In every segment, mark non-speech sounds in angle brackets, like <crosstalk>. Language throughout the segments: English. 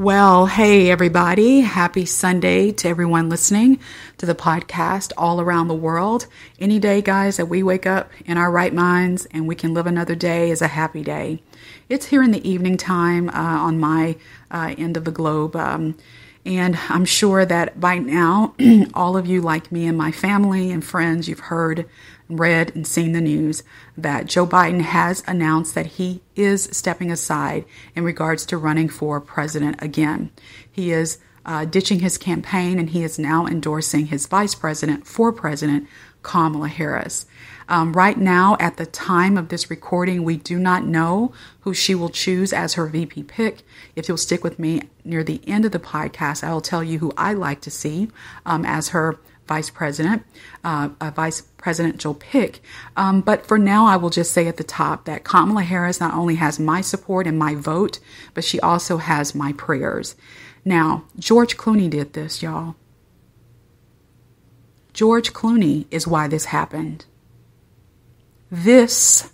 Well, hey, everybody. Happy Sunday to everyone listening to the podcast all around the world. Any day, guys, that we wake up in our right minds and we can live another day is a happy day. It's here in the evening time uh, on my uh, end of the globe. Um, and I'm sure that by now, <clears throat> all of you, like me and my family and friends, you've heard, read, and seen the news that Joe Biden has announced that he is stepping aside in regards to running for president again. He is uh, ditching his campaign and he is now endorsing his vice president for president, Kamala Harris. Um, right now, at the time of this recording, we do not know who she will choose as her VP pick. If you'll stick with me near the end of the podcast, I will tell you who I like to see um, as her vice president, uh, a vice presidential pick. Um, but for now, I will just say at the top that Kamala Harris not only has my support and my vote, but she also has my prayers. Now, George Clooney did this, y'all. George Clooney is why this happened. This,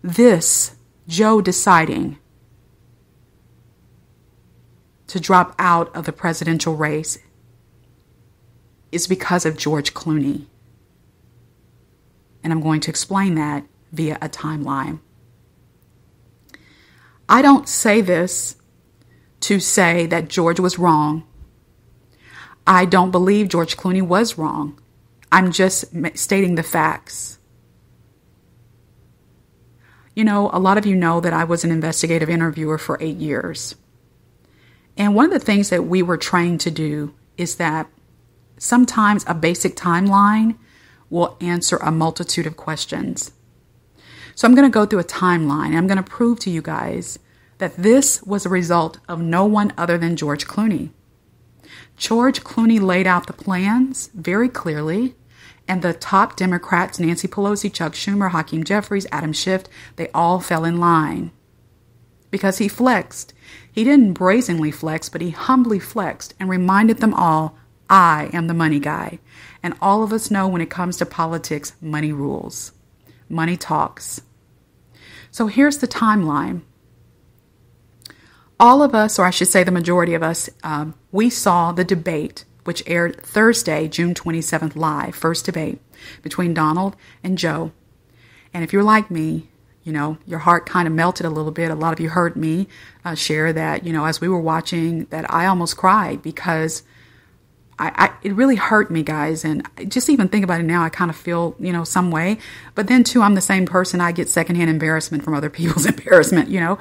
this, Joe deciding to drop out of the presidential race is because of George Clooney. And I'm going to explain that via a timeline. I don't say this to say that George was wrong. I don't believe George Clooney was wrong. I'm just stating the facts. You know, a lot of you know that I was an investigative interviewer for eight years. And one of the things that we were trained to do is that sometimes a basic timeline will answer a multitude of questions. So I'm going to go through a timeline and I'm going to prove to you guys that this was a result of no one other than George Clooney. George Clooney laid out the plans very clearly and the top Democrats, Nancy Pelosi, Chuck Schumer, Hakeem Jeffries, Adam Schiff, they all fell in line. Because he flexed. He didn't brazenly flex, but he humbly flexed and reminded them all, I am the money guy. And all of us know when it comes to politics, money rules. Money talks. So here's the timeline. All of us, or I should say the majority of us, um, we saw the debate which aired Thursday, June 27th, live, first debate between Donald and Joe. And if you're like me, you know, your heart kind of melted a little bit. A lot of you heard me uh, share that, you know, as we were watching, that I almost cried because I, I, it really hurt me, guys. And just even think about it now, I kind of feel, you know, some way. But then, too, I'm the same person. I get secondhand embarrassment from other <laughs> people's embarrassment, you know.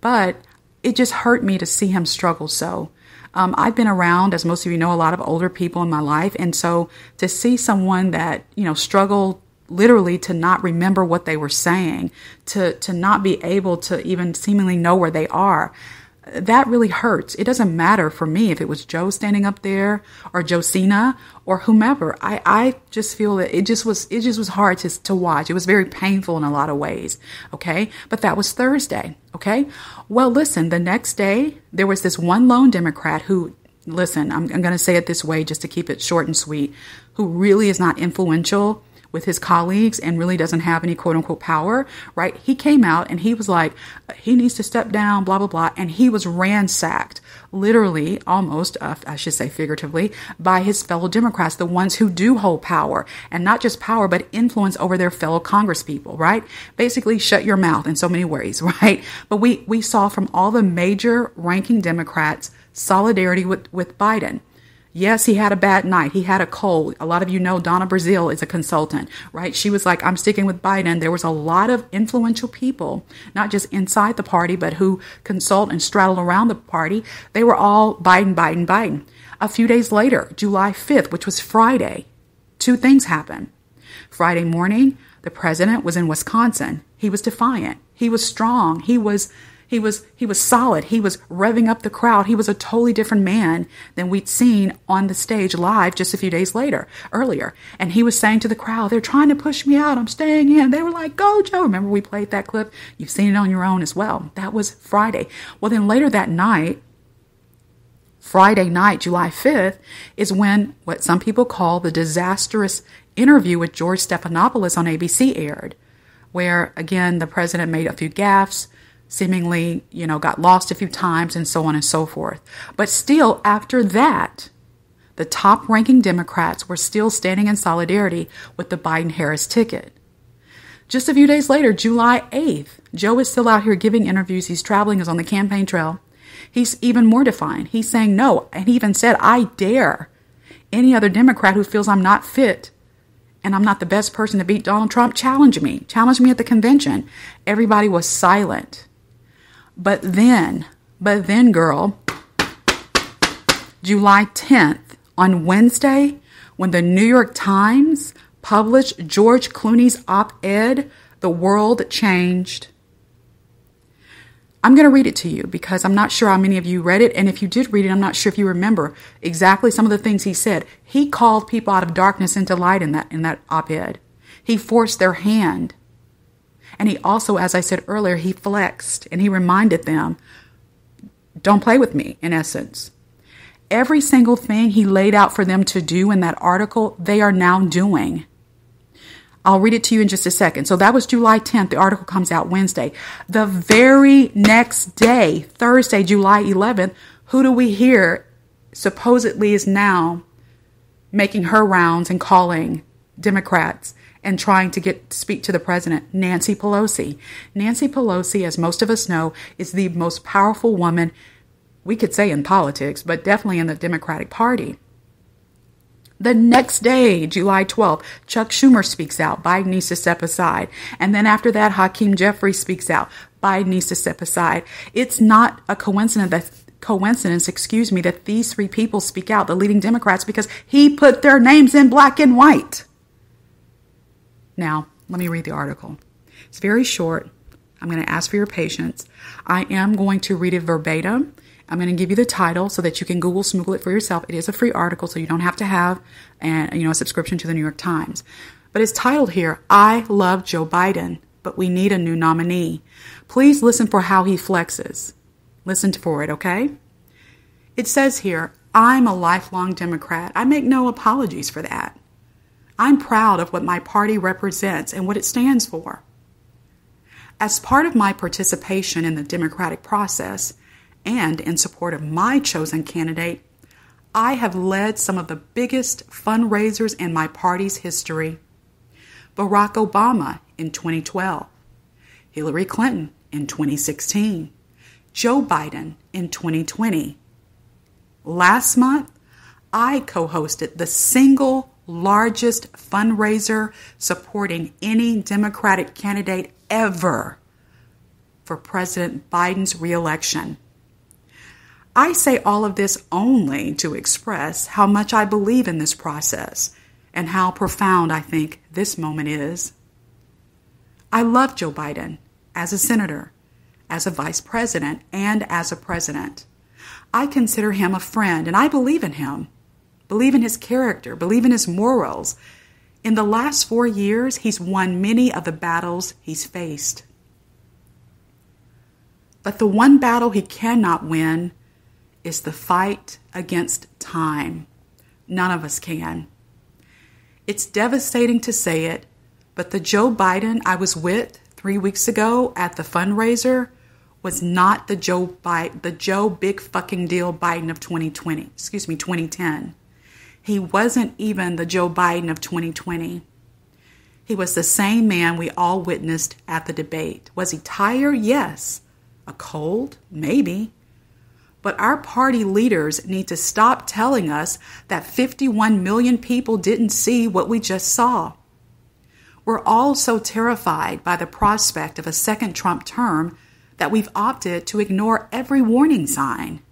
But it just hurt me to see him struggle so. Um, I've been around, as most of you know, a lot of older people in my life. And so to see someone that, you know, struggle literally to not remember what they were saying, to, to not be able to even seemingly know where they are, that really hurts. It doesn't matter for me if it was Joe standing up there or Josina or whomever. I, I just feel that it just was it just was hard to to watch. It was very painful in a lot of ways. Okay. But that was Thursday. Okay. Well listen, the next day there was this one lone Democrat who listen, I'm, I'm gonna say it this way just to keep it short and sweet, who really is not influential with his colleagues and really doesn't have any quote unquote power, right? He came out and he was like, he needs to step down, blah, blah, blah. And he was ransacked, literally, almost, uh, I should say figuratively, by his fellow Democrats, the ones who do hold power and not just power, but influence over their fellow congresspeople, right? Basically, shut your mouth in so many ways, <laughs> right? But we, we saw from all the major ranking Democrats solidarity with, with Biden. Yes, he had a bad night. He had a cold. A lot of you know Donna Brazile is a consultant, right? She was like, I'm sticking with Biden. There was a lot of influential people, not just inside the party, but who consult and straddle around the party. They were all Biden, Biden, Biden. A few days later, July 5th, which was Friday, two things happened. Friday morning, the president was in Wisconsin. He was defiant. He was strong. He was he was he was solid. He was revving up the crowd. He was a totally different man than we'd seen on the stage live just a few days later, earlier. And he was saying to the crowd, "They're trying to push me out. I'm staying in." They were like, "Go, Joe!" Remember we played that clip? You've seen it on your own as well. That was Friday. Well, then later that night, Friday night, July 5th, is when what some people call the disastrous interview with George Stephanopoulos on ABC aired, where again the president made a few gaffes seemingly, you know, got lost a few times and so on and so forth. But still, after that, the top ranking Democrats were still standing in solidarity with the Biden Harris ticket. Just a few days later, July 8th, Joe is still out here giving interviews. He's traveling, is on the campaign trail. He's even more defiant. He's saying no, and he even said, I dare any other Democrat who feels I'm not fit and I'm not the best person to beat Donald Trump, challenge me. Challenge me at the convention. Everybody was silent. But then, but then, girl, July 10th, on Wednesday, when the New York Times published George Clooney's op ed, the world changed. I'm going to read it to you because I'm not sure how many of you read it. And if you did read it, I'm not sure if you remember exactly some of the things he said. He called people out of darkness into light in that, in that op ed. He forced their hand. And he also, as I said earlier, he flexed and he reminded them, don't play with me, in essence. Every single thing he laid out for them to do in that article, they are now doing. I'll read it to you in just a second. So that was July 10th. The article comes out Wednesday. The very next day, Thursday, July 11th, who do we hear supposedly is now making her rounds and calling Democrats and trying to get speak to the president, Nancy Pelosi. Nancy Pelosi, as most of us know, is the most powerful woman we could say in politics, but definitely in the Democratic Party. The next day, July 12th, Chuck Schumer speaks out. Biden needs to step aside. And then after that, Hakeem Jeffries speaks out. Biden needs to step aside. It's not a coincidence that coincidence, excuse me, that these three people speak out, the leading Democrats, because he put their names in black and white. Now, let me read the article. It's very short. I'm going to ask for your patience. I am going to read it verbatim I'm going to give you the title so that you can Google Smoogle it for yourself. It is a free article, so you don't have to have an, you know, a subscription to the New York Times. But it's titled here, I Love Joe Biden, but we need a new nominee. Please listen for how he flexes. Listen for it, okay? It says here, I'm a lifelong Democrat. I make no apologies for that. I'm proud of what my party represents and what it stands for. As part of my participation in the democratic process, and in support of my chosen candidate, I have led some of the biggest fundraisers in my party's history. Barack Obama in 2012, Hillary Clinton in 2016, Joe Biden in 2020. Last month, I co hosted the single largest fundraiser supporting any Democratic candidate ever for President Biden's reelection. I say all of this only to express how much I believe in this process and how profound I think this moment is. I love Joe Biden as a senator, as a vice president, and as a president. I consider him a friend and I believe in him, believe in his character, believe in his morals. In the last four years, he's won many of the battles he's faced. But the one battle he cannot win is the fight against time. None of us can. It's devastating to say it, but the Joe Biden I was with three weeks ago at the fundraiser was not the Joe the Joe Big Fucking Deal Biden of 2020. Excuse me, 2010. He wasn't even the Joe Biden of 2020. He was the same man we all witnessed at the debate. Was he tired? Yes. A cold? Maybe. But our party leaders need to stop telling us that 51 million people didn't see what we just saw. We're all so terrified by the prospect of a second Trump term that we've opted to ignore every warning sign.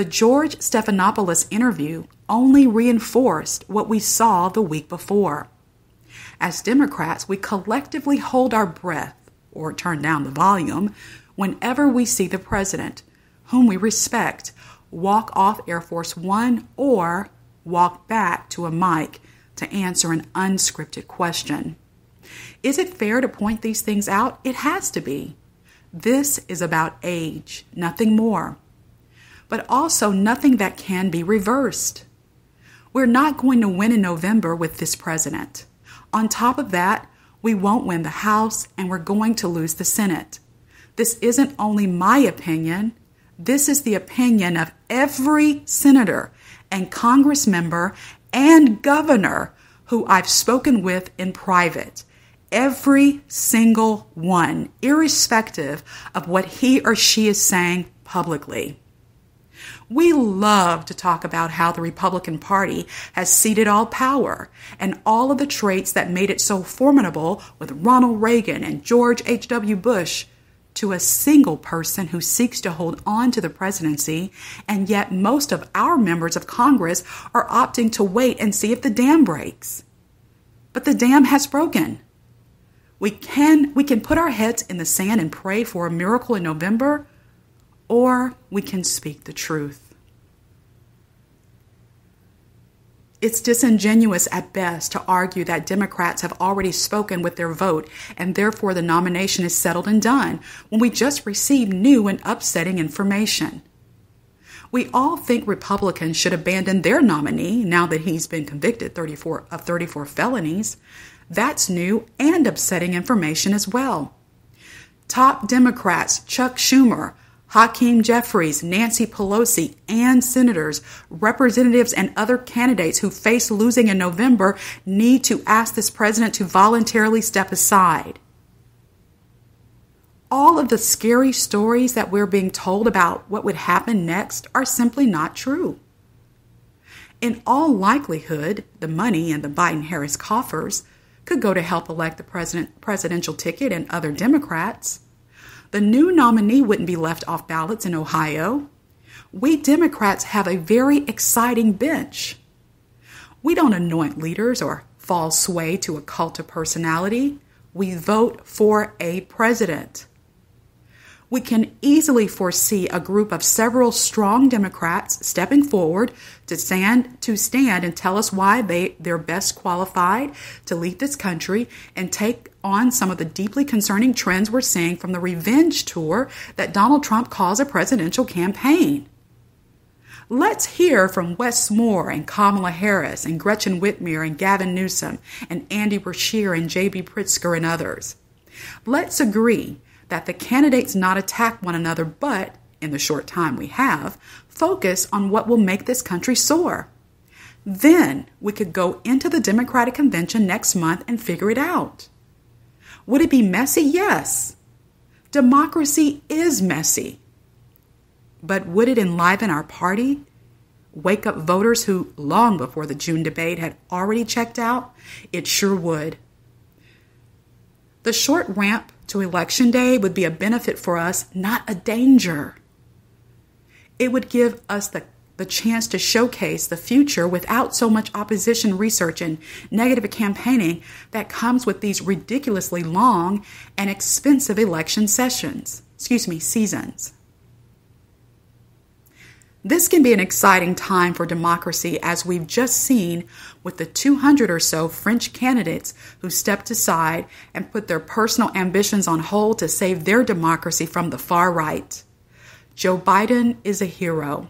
The George Stephanopoulos interview only reinforced what we saw the week before. As Democrats, we collectively hold our breath or turn down the volume whenever we see the president whom we respect, walk off Air Force One or walk back to a mic to answer an unscripted question. Is it fair to point these things out? It has to be. This is about age, nothing more, but also nothing that can be reversed. We're not going to win in November with this president. On top of that, we won't win the House and we're going to lose the Senate. this isn't only my opinion, this is the opinion of every senator and Congress member and governor who I've spoken with in private. Every single one, irrespective of what he or she is saying publicly. We love to talk about how the Republican Party has ceded all power and all of the traits that made it so formidable with Ronald Reagan and George H.W. Bush to a single person who seeks to hold on to the presidency, and yet most of our members of Congress are opting to wait and see if the dam breaks. But the dam has broken. We can, we can put our heads in the sand and pray for a miracle in November, or we can speak the truth. It's disingenuous at best to argue that Democrats have already spoken with their vote and therefore the nomination is settled and done when we just received new and upsetting information. We all think Republicans should abandon their nominee now that he's been convicted 34 of 34 felonies. That's new and upsetting information as well. Top Democrats Chuck Schumer, Hakeem Jeffries, Nancy Pelosi, and senators, representatives, and other candidates who face losing in November need to ask this president to voluntarily step aside. All of the scary stories that we're being told about what would happen next are simply not true. In all likelihood, the money in the Biden Harris coffers could go to help elect the president, presidential ticket and other Democrats the new nominee wouldn't be left off ballots in Ohio. We Democrats have a very exciting bench. We don't anoint leaders or fall sway to a cult of personality. We vote for a president we can easily foresee a group of several strong Democrats stepping forward to stand to stand and tell us why they they're best qualified to lead this country and take on some of the deeply concerning trends we're seeing from the revenge tour that Donald Trump calls a presidential campaign. Let's hear from Wes Moore and Kamala Harris and Gretchen Whitmer and Gavin Newsom and Andy Beshear and J.B. Pritzker and others. Let's agree that the candidates not attack one another, but, in the short time we have, focus on what will make this country soar. Then we could go into the Democratic Convention next month and figure it out. Would it be messy? Yes. Democracy is messy. But would it enliven our party? Wake up voters who, long before the June debate, had already checked out? It sure would. The short ramp to election day would be a benefit for us, not a danger. It would give us the, the chance to showcase the future without so much opposition research and negative campaigning that comes with these ridiculously long and expensive election sessions, excuse me, seasons. This can be an exciting time for democracy, as we've just seen with the 200 or so French candidates who stepped aside and put their personal ambitions on hold to save their democracy from the far right. Joe Biden is a hero.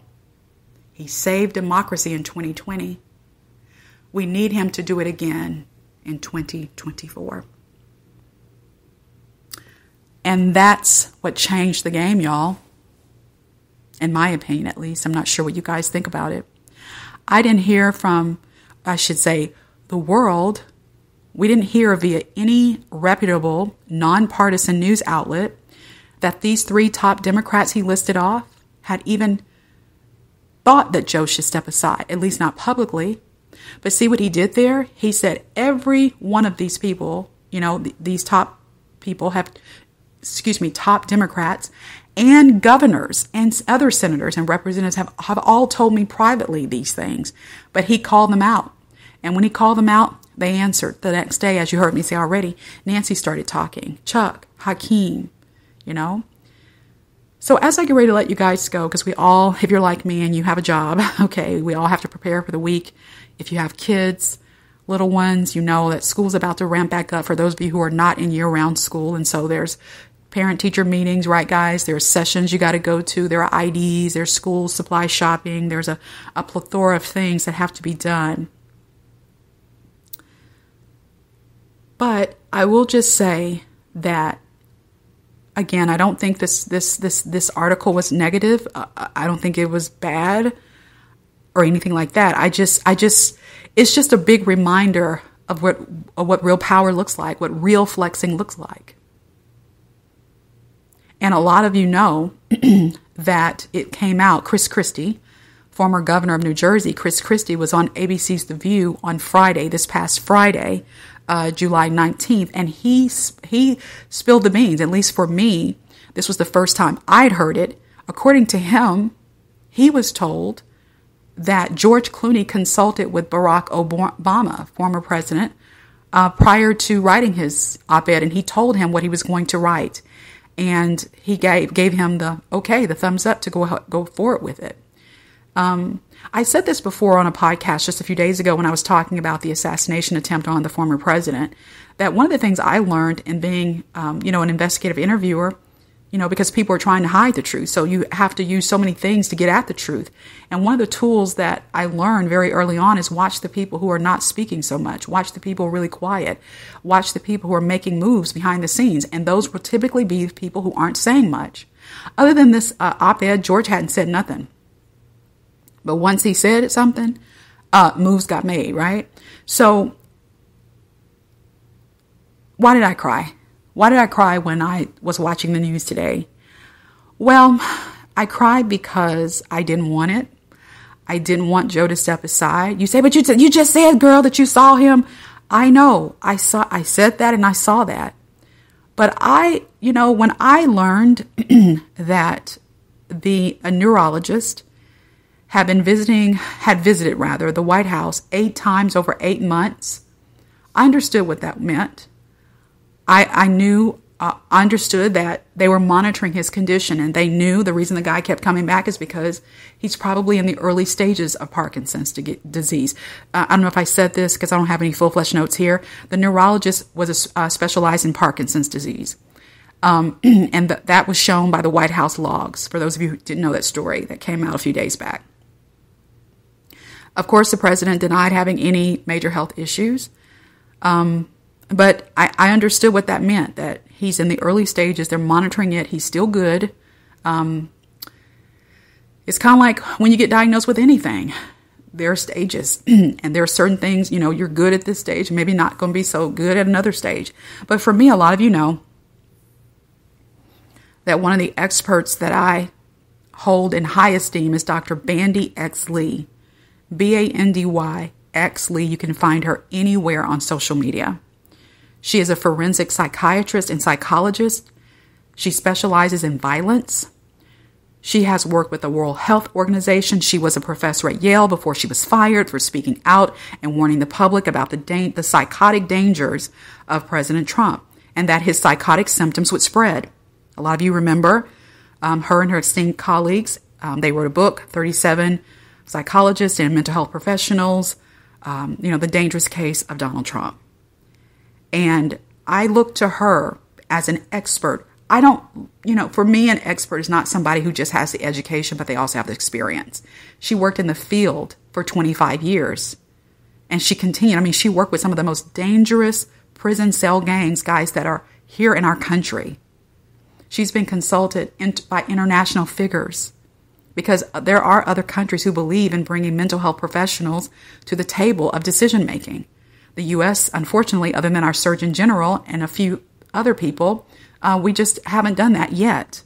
He saved democracy in 2020. We need him to do it again in 2024. And that's what changed the game, y'all in my opinion at least. I'm not sure what you guys think about it. I didn't hear from, I should say, the world. We didn't hear via any reputable, nonpartisan news outlet that these three top Democrats he listed off had even thought that Joe should step aside, at least not publicly. But see what he did there? He said every one of these people, you know, th- these top people have, excuse me, top Democrats and governors and other senators and representatives have, have all told me privately these things, but he called them out. And when he called them out, they answered. The next day, as you heard me say already, Nancy started talking. Chuck, Hakeem, you know. So as I get ready to let you guys go, because we all, if you're like me and you have a job, <laughs> okay, we all have to prepare for the week. If you have kids, little ones, you know that school's about to ramp back up for those of you who are not in year round school. And so there's parent teacher meetings, right, guys? There's sessions you got to go to. There are IDs, there's school supply shopping, there's a, a plethora of things that have to be done. But I will just say that again, I don't think this this this this article was negative. Uh, I don't think it was bad or anything like that. I just I just it's just a big reminder of what of what real power looks like, what real flexing looks like. And a lot of you know <clears throat> that it came out Chris Christie, former governor of New Jersey, Chris Christie was on ABC's The View on Friday, this past Friday, uh, July 19th, and he he spilled the beans. At least for me, this was the first time I'd heard it. According to him, he was told that George Clooney consulted with Barack Obama, former president, uh, prior to writing his op-ed, and he told him what he was going to write, and he gave gave him the okay, the thumbs up to go go forward with it. Um, I said this before on a podcast just a few days ago when I was talking about the assassination attempt on the former president. That one of the things I learned in being, um, you know, an investigative interviewer you know, because people are trying to hide the truth. So you have to use so many things to get at the truth. And one of the tools that I learned very early on is watch the people who are not speaking so much, watch the people really quiet, watch the people who are making moves behind the scenes. And those will typically be people who aren't saying much. Other than this uh, op ed, George hadn't said nothing. But once he said something, uh, moves got made, right? So, why did I cry? Why did I cry when I was watching the news today? Well, I cried because I didn't want it. I didn't want Joe to step aside. You say, but you, you just said, girl, that you saw him. I know. I saw, I said that and I saw that. But I, you know, when I learned <clears throat> that the, a neurologist had been visiting, had visited rather, the White House eight times over eight months, I understood what that meant. I, I knew, uh, understood that they were monitoring his condition and they knew the reason the guy kept coming back is because he's probably in the early stages of Parkinson's disease. Uh, I don't know if I said this because I don't have any full flesh notes here. The neurologist was a, uh, specialized in Parkinson's disease. Um, <clears throat> and th- that was shown by the White House logs, for those of you who didn't know that story that came out a few days back. Of course, the president denied having any major health issues. Um, but I, I, understood what that meant that he's in the early stages, they're monitoring it, he's still good. Um, it's kind of like when you get diagnosed with anything. There are stages, <clears throat> and there are certain things, you know, you're good at this stage, maybe not going to be so good at another stage. But for me, a lot of you know that one of the experts that I hold in high esteem is Dr. Bandy X. Lee. B A N D Y X Lee. You can find her anywhere on social media. She is a forensic psychiatrist and psychologist. She specializes in violence. She has worked with the World Health Organization. She was a professor at Yale before she was fired for speaking out and warning the public about the, da- the psychotic dangers of President Trump and that his psychotic symptoms would spread. A lot of you remember um, her and her esteemed colleagues. Um, they wrote a book, 37 Psychologists and Mental Health Professionals, um, you know, the dangerous case of Donald Trump. And I look to her as an expert. I don't, you know, for me, an expert is not somebody who just has the education, but they also have the experience. She worked in the field for 25 years and she continued. I mean, she worked with some of the most dangerous prison cell gangs, guys that are here in our country. She's been consulted by international figures because there are other countries who believe in bringing mental health professionals to the table of decision making. The U.S., unfortunately, other than our Surgeon General and a few other people, uh, we just haven't done that yet.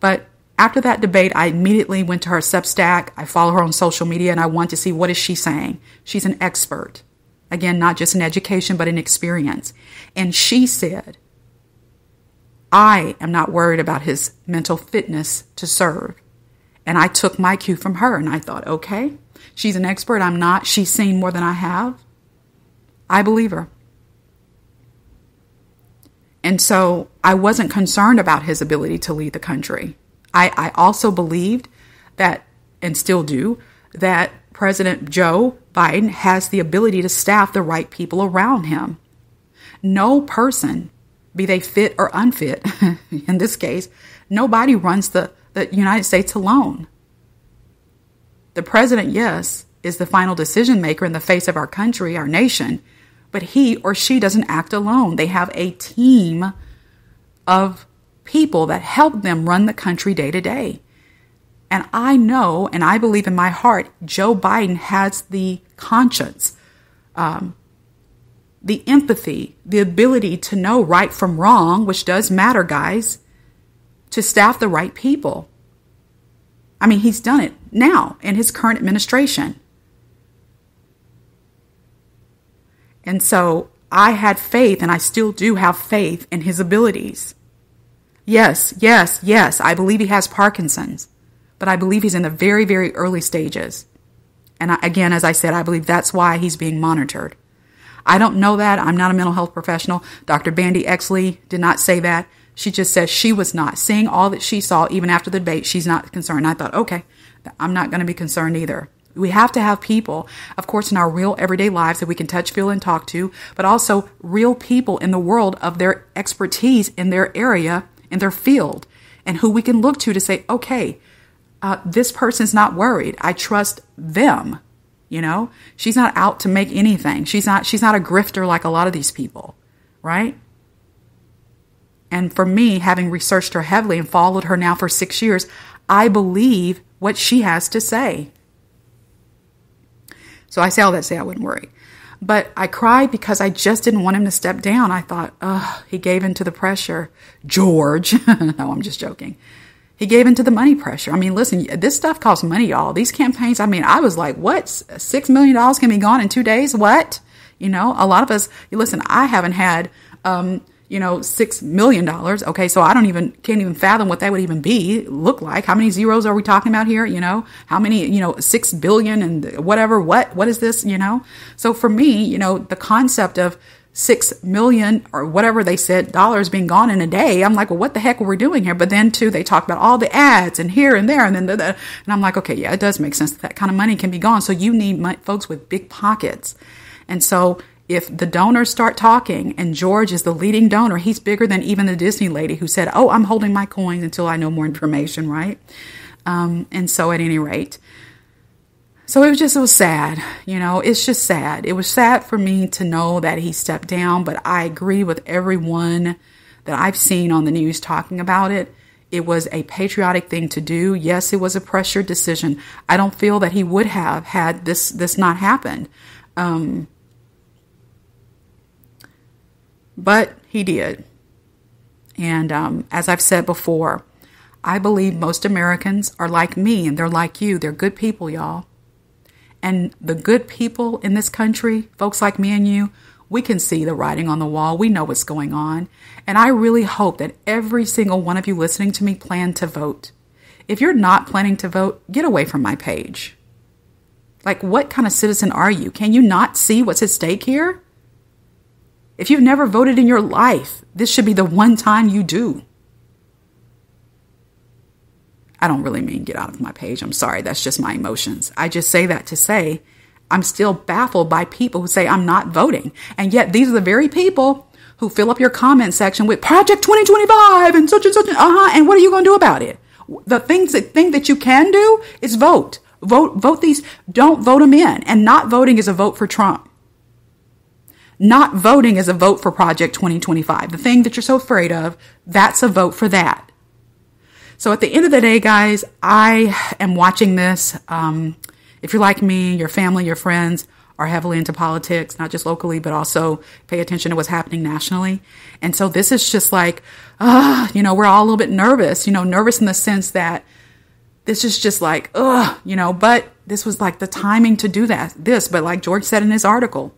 But after that debate, I immediately went to her Substack. I follow her on social media, and I want to see what is she saying. She's an expert, again, not just in education but in experience. And she said, "I am not worried about his mental fitness to serve." And I took my cue from her, and I thought, okay, she's an expert. I'm not. She's seen more than I have. I believe her. And so I wasn't concerned about his ability to lead the country. I, I also believed that, and still do, that President Joe Biden has the ability to staff the right people around him. No person, be they fit or unfit, <laughs> in this case, nobody runs the, the United States alone. The president, yes, is the final decision maker in the face of our country, our nation, but he or she doesn't act alone. They have a team of people that help them run the country day to day. And I know and I believe in my heart, Joe Biden has the conscience, um, the empathy, the ability to know right from wrong, which does matter, guys, to staff the right people. I mean, he's done it now in his current administration. And so I had faith, and I still do have faith in his abilities. Yes, yes, yes, I believe he has Parkinson's, but I believe he's in the very, very early stages. And I, again, as I said, I believe that's why he's being monitored. I don't know that. I'm not a mental health professional. Dr. Bandy X. Lee did not say that. She just says she was not. Seeing all that she saw, even after the debate, she's not concerned. I thought, okay, I'm not going to be concerned either. We have to have people, of course, in our real everyday lives that we can touch, feel, and talk to, but also real people in the world of their expertise in their area, in their field, and who we can look to to say, okay, uh, this person's not worried. I trust them. You know, she's not out to make anything. She's not. She's not a grifter like a lot of these people, right? And for me, having researched her heavily and followed her now for six years, I believe what she has to say. So I say all that to say I wouldn't worry. But I cried because I just didn't want him to step down. I thought, oh, he gave in to the pressure. George. <laughs> no, I'm just joking. He gave in to the money pressure. I mean, listen, this stuff costs money, y'all. These campaigns, I mean, I was like, what? Six million dollars can be gone in two days? What? You know, a lot of us, you listen, I haven't had, um, you know, six million dollars. Okay, so I don't even can't even fathom what that would even be look like. How many zeros are we talking about here? You know, how many? You know, six billion and whatever. What what is this? You know, so for me, you know, the concept of six million or whatever they said dollars being gone in a day. I'm like, well, what the heck were we doing here? But then too, they talk about all the ads and here and there, and then the, the, and I'm like, okay, yeah, it does make sense that, that kind of money can be gone. So you need my, folks with big pockets, and so if the donors start talking and George is the leading donor, he's bigger than even the Disney lady who said, Oh, I'm holding my coins until I know more information, right? Um, and so at any rate, so it was just, it was sad. You know, it's just sad. It was sad for me to know that he stepped down, but I agree with everyone that I've seen on the news talking about it. It was a patriotic thing to do. Yes, it was a pressured decision. I don't feel that he would have had this, this not happened. Um, but he did. And um, as I've said before, I believe most Americans are like me and they're like you. They're good people, y'all. And the good people in this country, folks like me and you, we can see the writing on the wall. We know what's going on. And I really hope that every single one of you listening to me plan to vote. If you're not planning to vote, get away from my page. Like, what kind of citizen are you? Can you not see what's at stake here? If you've never voted in your life, this should be the one time you do. I don't really mean get out of my page. I'm sorry. That's just my emotions. I just say that to say I'm still baffled by people who say I'm not voting. And yet these are the very people who fill up your comment section with Project 2025 and such and such. and Uh huh. And what are you going to do about it? The things that thing that you can do is vote. Vote, vote these. Don't vote them in. And not voting is a vote for Trump. Not voting is a vote for Project 2025. The thing that you're so afraid of, that's a vote for that. So at the end of the day, guys, I am watching this. Um, if you're like me, your family, your friends are heavily into politics, not just locally, but also pay attention to what's happening nationally. And so this is just like, uh, you know, we're all a little bit nervous, you know, nervous in the sense that this is just like, ugh, you know, but this was like the timing to do that, this. But like George said in his article,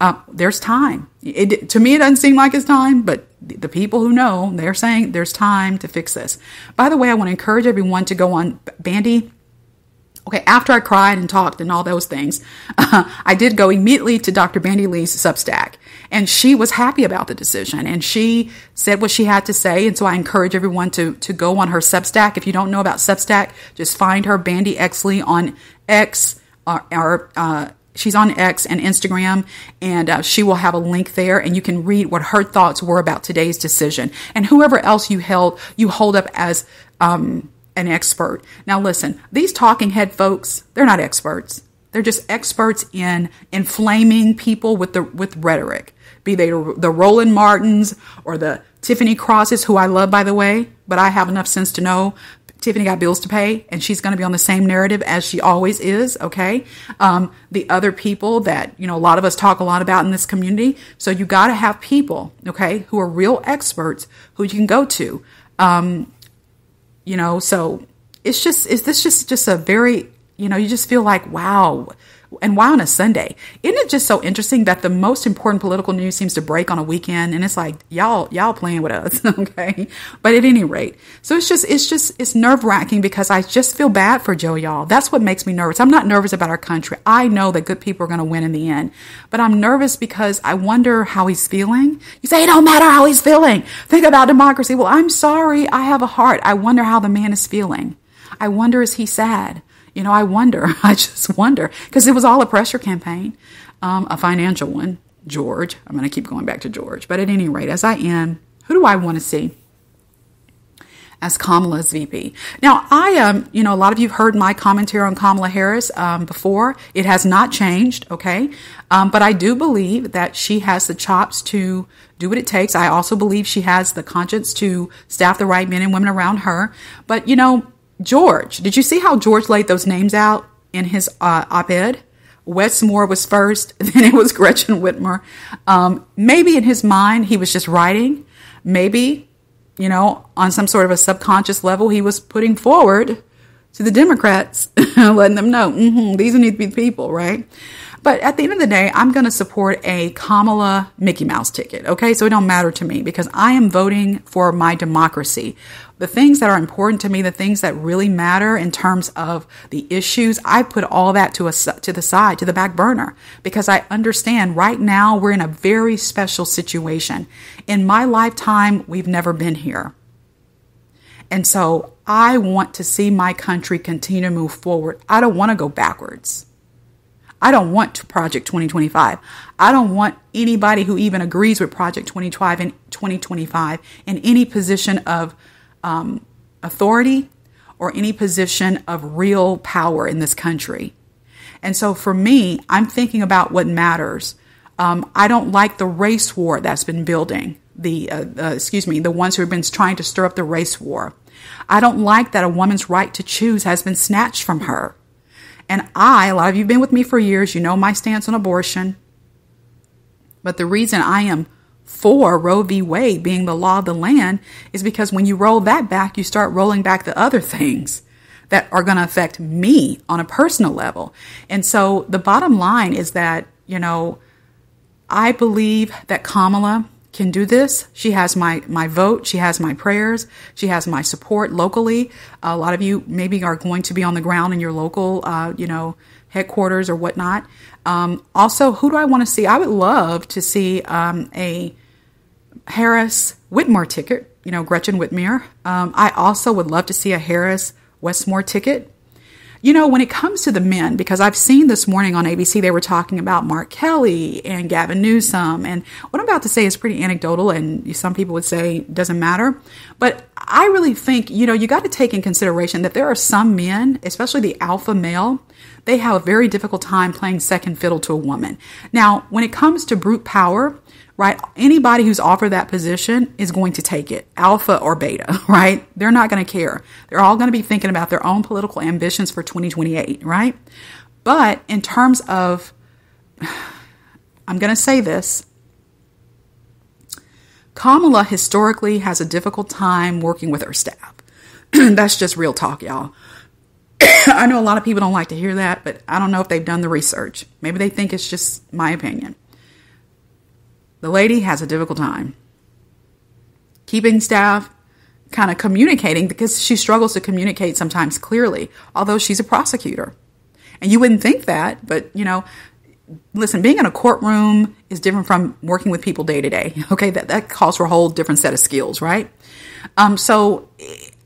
uh, there's time. It, to me, it doesn't seem like it's time, but the people who know, they're saying there's time to fix this. By the way, I want to encourage everyone to go on Bandy. Okay, after I cried and talked and all those things, uh, <laughs> I did go immediately to Dr. Bandy Lee's Substack, and she was happy about the decision, and she said what she had to say. And so I encourage everyone to to go on her Substack. If you don't know about Substack, just find her Bandy X. Lee on X or, or uh, she's on X and Instagram, and uh, she will have a link there, and you can read what her thoughts were about today's decision, and whoever else you held you hold up as um, an expert. Now, listen, these talking head folks, they're not experts. They're just experts in inflaming people with the with rhetoric. be they the Roland Martins or the Tiffany Crosses, who I love, by the way, but I have enough sense to know Tiffany got bills to pay and she's going to be on the same narrative as she always is. Okay. Um, the other people that, you know, a lot of us talk a lot about in this community. So you got to have people, okay, who are real experts who you can go to. Um, you know, so it's just, is this just, just a very, you know, you just feel like, wow, and why on a Sunday? Isn't it just so interesting that the most important political news seems to break on a weekend and it's like y'all y'all playing with us, <laughs> okay? But at any rate, so it's just it's just it's nerve wracking because I just feel bad for Joe, y'all. That's what makes me nervous. I'm not nervous about our country. I know that good people are going to win in the end, but I'm nervous because I wonder how he's feeling. You say it don't matter how he's feeling. Think about democracy. Well, I'm sorry. I have a heart. I wonder how the man is feeling. I wonder is he sad? You know, I wonder. <laughs> I just wonder because it was all a pressure campaign, um, a financial one. George, I'm going to keep going back to George. But at any rate, as I am, who do I want to see? as Kamala's VP. Now, I um, you know, a lot of you've heard my commentary on Kamala Harris um, before. It has not changed, okay? Um, but I do believe that she has the chops to do what it takes. I also believe she has the conscience to staff the right men and women around her. But you know, George, did you see how George laid those names out in his uh, op ed? Wes Moore was first, <laughs> then it was Gretchen Whitmer. Um, maybe in his mind, he was just writing. Maybe, you know, on some sort of a subconscious level, he was putting forward to the Democrats, <laughs> letting them know, mm-hmm, these need to be the people, right? But at the end of the day, I'm going to support a Kamala Mickey Mouse ticket. Okay. So it don't matter to me because I am voting for my democracy. The things that are important to me, the things that really matter in terms of the issues, I put all that to a, to the side, to the back burner because I understand right now we're in a very special situation. In my lifetime, we've never been here. And so I want to see my country continue to move forward. I don't want to go backwards. I don't want Project 2025. I don't want anybody who even agrees with Project 2025 in 2025 in any position of um, authority or any position of real power in this country. And so for me, I'm thinking about what matters. Um, I don't like the race war that's been building. The uh, uh, excuse me, the ones who have been trying to stir up the race war. I don't like that a woman's right to choose has been snatched from her. And I, a lot of you have been with me for years, you know my stance on abortion. But the reason I am for Roe v. Wade being the law of the land is because when you roll that back, you start rolling back the other things that are going to affect me on a personal level. And so the bottom line is that, you know, I believe that Kamala can do this. She has my, my vote. She has my prayers. She has my support locally. A lot of you maybe are going to be on the ground in your local, uh, you know, headquarters or whatnot. Um, also, who do I want to see? I would love to see um, a Harris Whitmer ticket, you know, Gretchen Whitmer. Um, I also would love to see a Harris Wes Moore ticket. You know, when it comes to the men, because I've seen this morning on ABC, they were talking about Mark Kelly and Gavin Newsom. And what I'm about to say is pretty anecdotal, and some people would say doesn't matter. But I really think, you know, you got to take in consideration that there are some men, especially the alpha male, they have a very difficult time playing second fiddle to a woman. Now, when it comes to brute power, right? Anybody who's offered that position is going to take it, alpha or beta, <laughs> right? They're not going to care. They're all going to be thinking about their own political ambitions for 2028, right? But in terms of, <sighs> I'm going to say this Kamala historically has a difficult time working with her staff. <clears throat> That's just real talk, y'all. <clears throat> I know a lot of people don't like to hear that, but I don't know if they've done the research. Maybe they think it's just my opinion. The lady has a difficult time keeping staff, kind of communicating because she struggles to communicate sometimes clearly, although she's a prosecutor. And you wouldn't think that, but you know, listen, being in a courtroom is different from working with people day to day. <laughs> Okay, that, that calls for a whole different set of skills, right? Um, so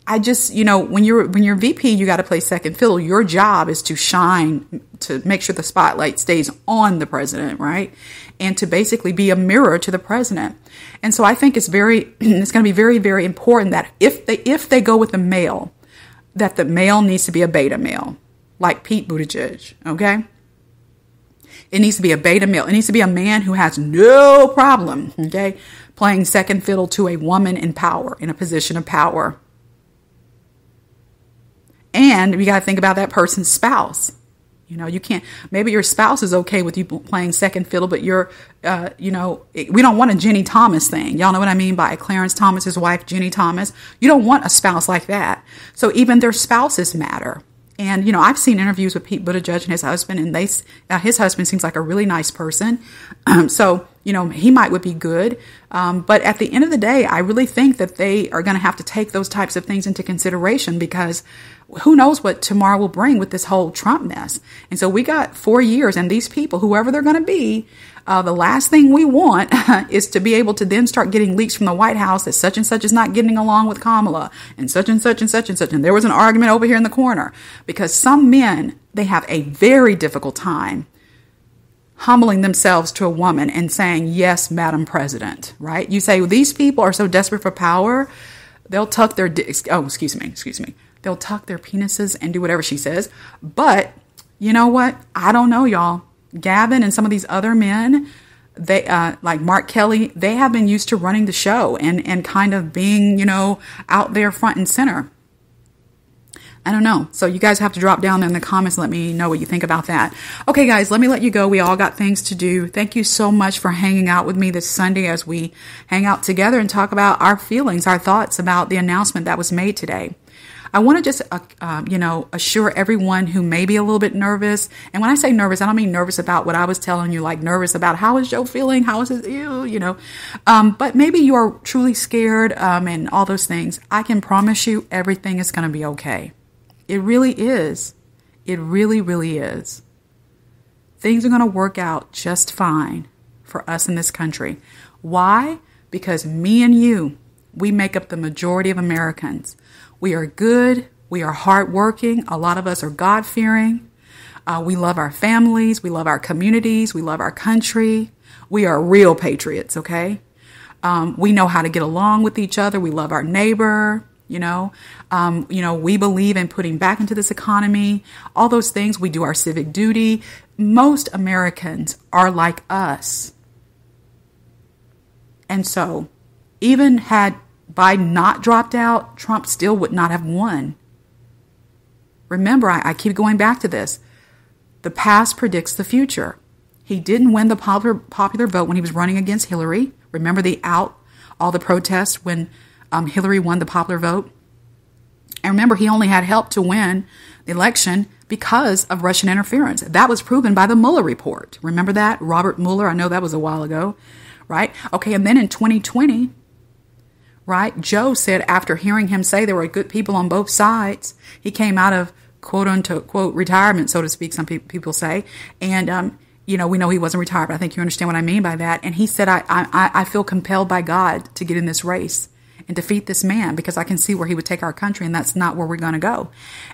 I just, you know, when you're when you're VP, you got to play second fiddle. Your job is to shine to make sure the spotlight stays on the president, right? And to basically be a mirror to the president. And so I think it's very <clears throat> it's going to be very very important that if they if they go with the male, that the male needs to be a beta male, like Pete Buttigieg, okay? It needs to be a beta male. It needs to be a man who has no problem, okay, playing second fiddle to a woman in power, in a position of power. And you got to think about that person's spouse. You know, you can't, maybe your spouse is okay with you playing second fiddle, but you're, uh, you know, we don't want a Ginni Thomas thing. Y'all know what I mean by Clarence Thomas's wife, Ginni Thomas. You don't want a spouse like that. So even their spouses matter. And, you know, I've seen interviews with Pete Buttigieg and his husband, and they, uh, his husband seems like a really nice person. Um, <clears throat> so, you know, he might would be good. Um, but at the end of the day, I really think that they are going to have to take those types of things into consideration because who knows what tomorrow will bring with this whole Trump mess. And so we got four years, and these people, whoever they're going to be, uh, the last thing we want <laughs> is to be able to then start getting leaks from the White House that such and such is not getting along with Kamala, and such and such and such and such. And there was an argument over here in the corner because some men, they have a very difficult time humbling themselves to a woman and saying, Yes, Madam President, right? You say, well, These people are so desperate for power, they'll tuck their, oh, excuse me, excuse me They'll tuck their penises and do whatever she says. But you know what? I don't know, y'all. Gavin and some of these other men, they uh, like Mark Kelly, they have been used to running the show and and kind of being, you know, out there front and center. I don't know. So you guys have to drop down in the comments let me know what you think about that. Okay, guys, let me let you go. We all got things to do. Thank you so much for hanging out with me this Sunday as we hang out together and talk about our feelings, our thoughts about the announcement that was made today. I want to just, uh, uh, you know, assure everyone who may be a little bit nervous. And when I say nervous, I don't mean nervous about what I was telling you, like nervous about how is Joe feeling, how is it, you, you know. Um, but maybe you are truly scared um, and all those things. I can promise you everything is going to be okay. It really is. It really, really is. Things are going to work out just fine for us in this country. Why? Because me and you, we make up the majority of Americans. We are good. We are hardworking. A lot of us are God fearing. Uh, we love our families. We love our communities. We love our country. We are real patriots, okay? Um, we know how to get along with each other. We love our neighbor. You know, um, you know, we believe in putting back into this economy. All those things. We do our civic duty. Most Americans are like us. And so, even had Biden not dropped out, Trump still would not have won. Remember, I, I keep going back to this. The past predicts the future. He didn't win the popular, popular vote when he was running against Hillary. Remember the out, all the protests when um, Hillary won the popular vote? And remember, he only had help to win the election because of Russian interference. That was proven by the Mueller report. Remember that? Robert Mueller, I know that was a while ago, right? Okay, and then in 2020, right? Joe said after hearing him say there were good people on both sides, he came out of quote unquote quote retirement, so to speak, some pe- people say. And, um, you know, we know he wasn't retired, but I think you understand what I mean by that. And he said, I, I, I feel compelled by God to get in this race and defeat this man because I can see where he would take our country, and that's not where we're going to go.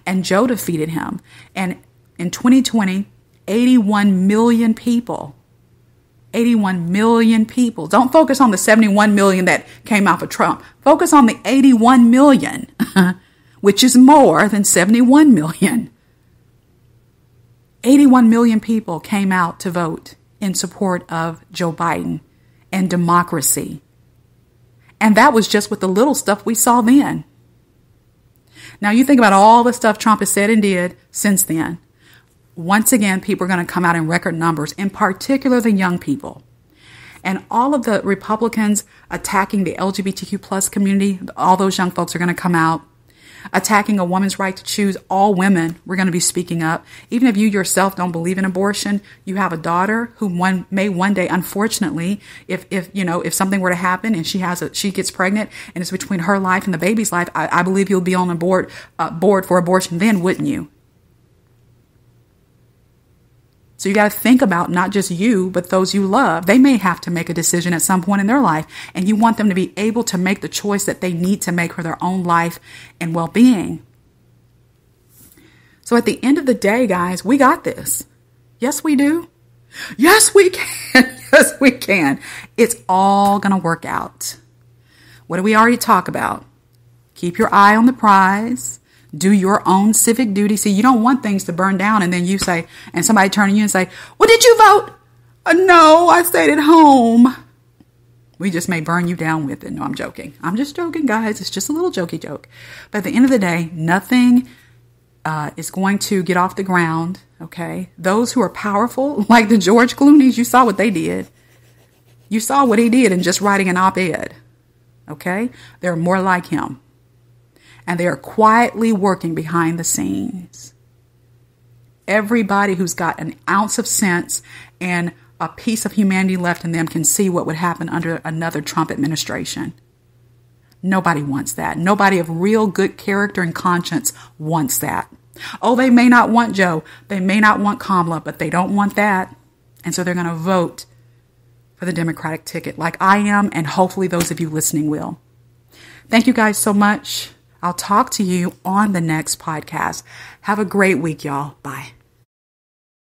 And Joe defeated him. And in 2020, 81 million people 81 million people. Don't focus on the 71 million that came out of Trump. Focus on the 81 million, <laughs> which is more than 71 million. 81 million people came out to vote in support of Joe Biden and democracy. And that was just with the little stuff we saw then. Now, you think about all the stuff Trump has said and did since then once again, people are going to come out in record numbers, in particular the young people. And all of the Republicans attacking the LGBTQ plus community, all those young folks are going to come out. Attacking a woman's right to choose, all women, we're going to be speaking up. Even if you yourself don't believe in abortion, you have a daughter who one may one day, unfortunately, if, if, you know, if something were to happen and she has a, she gets pregnant and it's between her life and the baby's life, I, I believe you'll be on a board, uh, board for abortion then, wouldn't you? So you got to think about not just you, but those you love. They may have to make a decision at some point in their life, and you want them to be able to make the choice that they need to make for their own life and well being. So at the end of the day, guys, we got this. Yes, we do. Yes, we can. <laughs> yes, we can. It's all going to work out. What do we already talk about? Keep your eye on the prize. Do your own civic duty. See, you don't want things to burn down and then you say, and somebody turn to you and say, Well, did you vote? Uh, no, I stayed at home. We just may burn you down with it. No, I'm joking. I'm just joking, guys. It's just a little jokey joke. But at the end of the day, nothing uh, is going to get off the ground. Okay. Those who are powerful, <laughs> like the George Clooney's, you saw what they did. You saw what he did in just writing an op ed. Okay. They're more like him. And they are quietly working behind the scenes. Everybody who's got an ounce of sense and a piece of humanity left in them can see what would happen under another Trump administration. Nobody wants that. Nobody of real good character and conscience wants that. Oh, they may not want Joe. They may not want Kamala, but they don't want that. And so they're going to vote for the Democratic ticket like I am, and hopefully those of you listening will. Thank you guys so much. I'll talk to you on the next podcast. Have a great week, y'all. Bye.